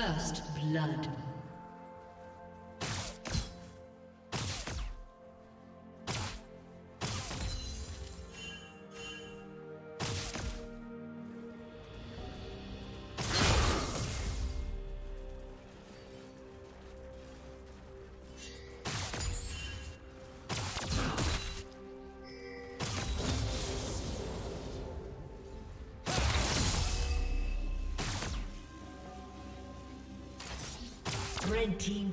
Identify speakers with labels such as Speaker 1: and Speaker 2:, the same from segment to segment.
Speaker 1: First blood. Red team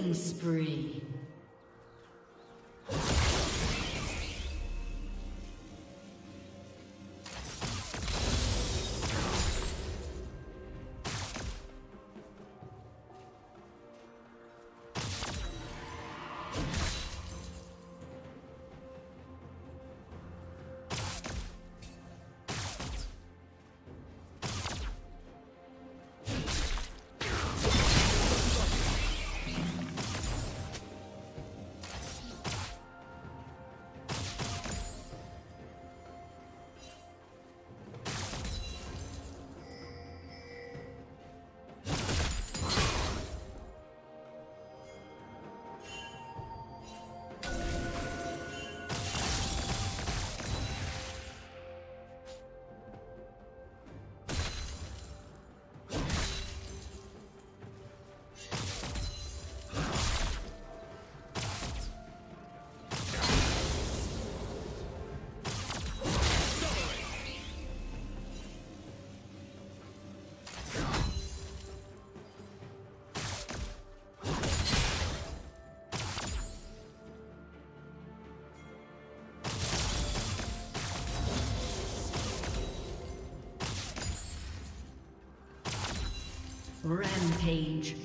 Speaker 1: Killing spree. Rampage.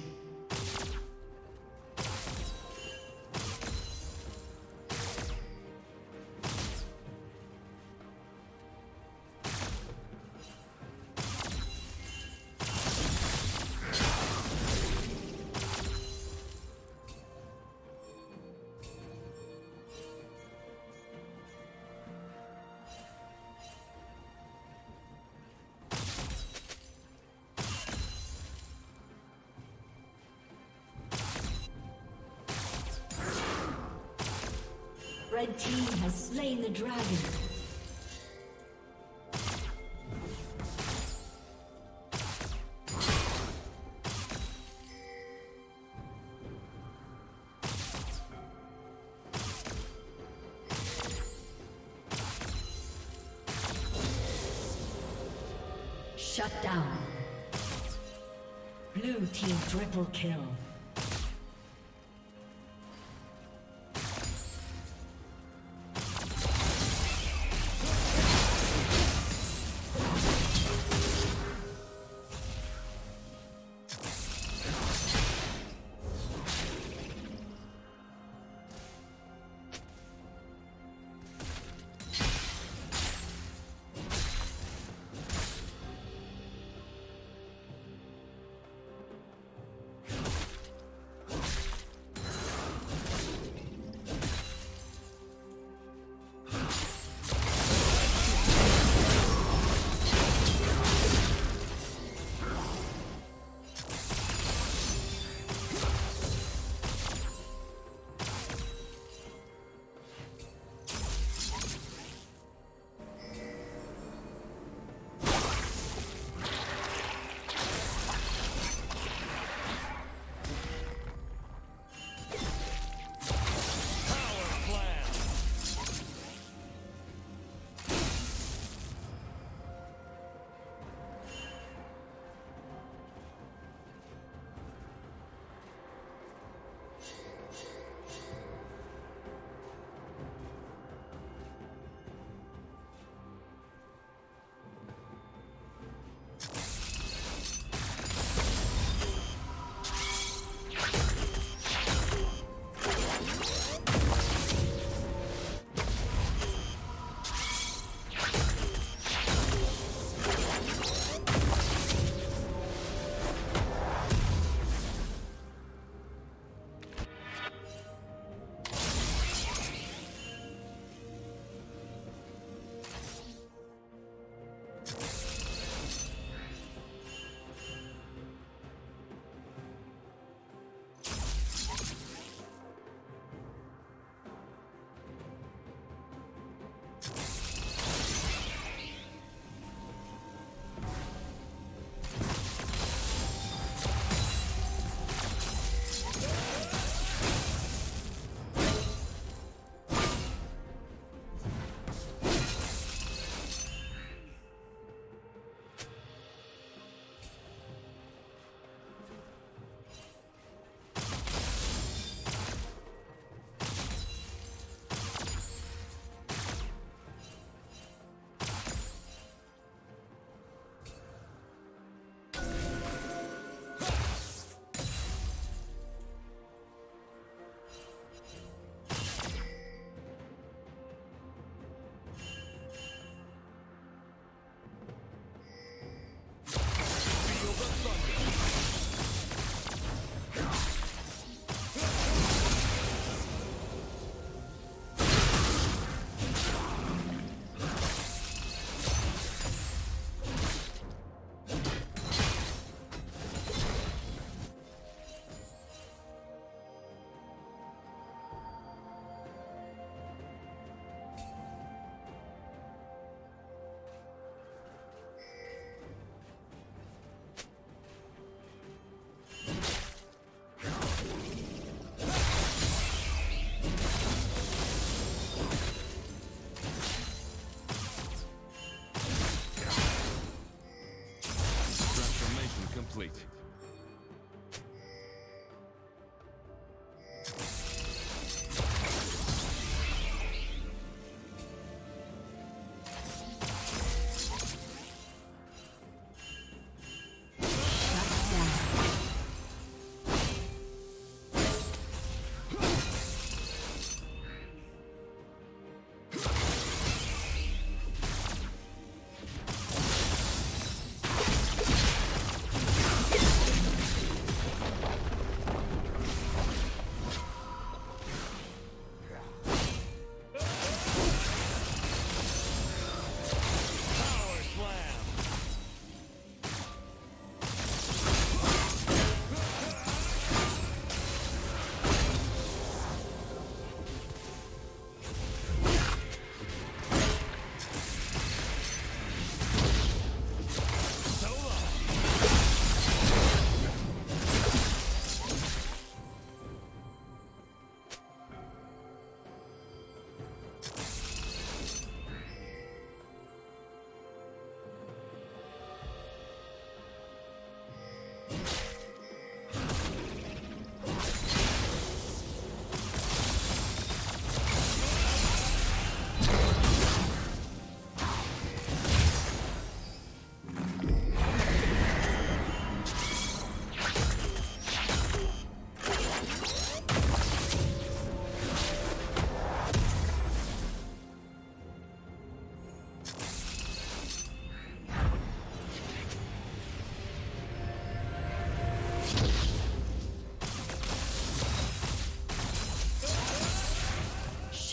Speaker 1: Red team has slain the dragon. Shut down. Blue team triple kill.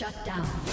Speaker 1: Shut down.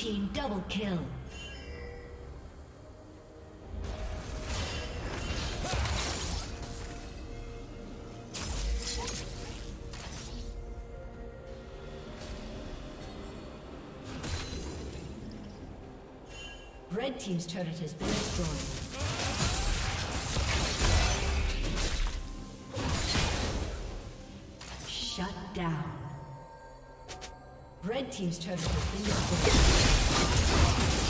Speaker 1: Team double kill. Red team's turret has been destroyed. Shut down. Red team's turret has been destroyed. Been destroyed.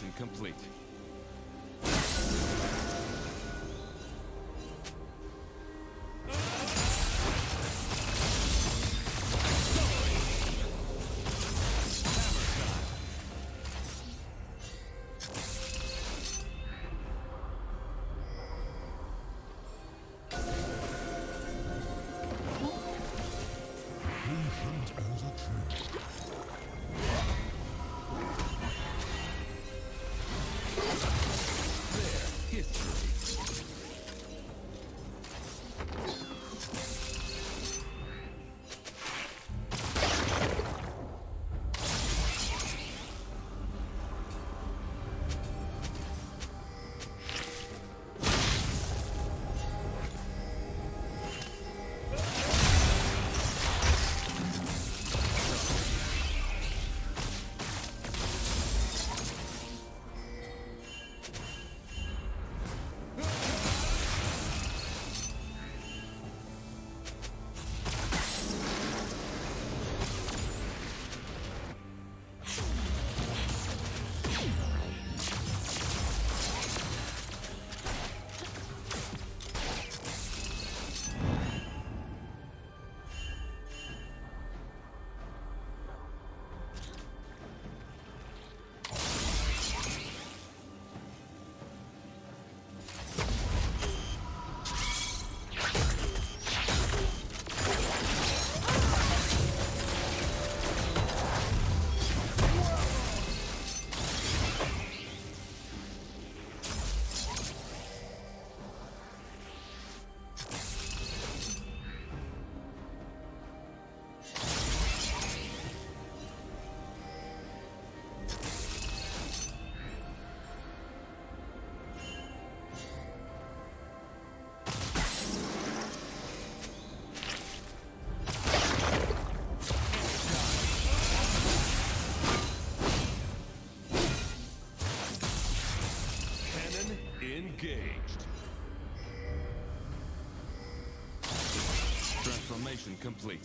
Speaker 2: Transformation complete. Engaged. Transformation complete.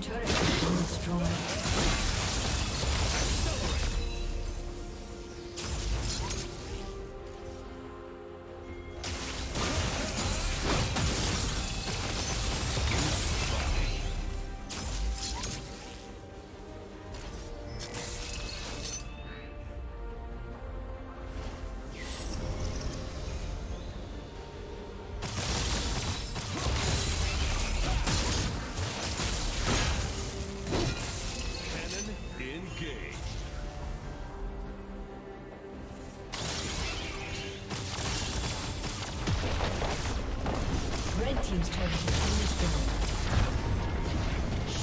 Speaker 1: Team's turret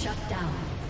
Speaker 1: Shut down.